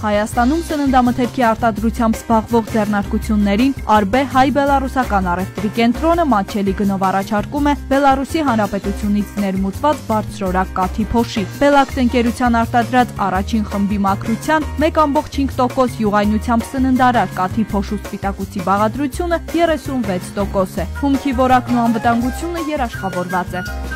Հայաստանում սննդամթերքի արտադրությամբ զբաղվող ձեռնարկություններին Արբե հայ-բելարուսական առևտրի կենտրոնը մատչելի գնով առաջարկում է Բելարուսի Հանրապետությունից ներմուծված բարձրորակ կաթի փոշի։ Բելակտ ընկերության արտադրած առաջին խմբի մաքրության 1.5% յուղայնությամբ սննդարար կաթի փոշու սպիտակուցի բաղադրությունը 36% է։ Հումքի որակն ու անվտանգությունը երաշխավորված է։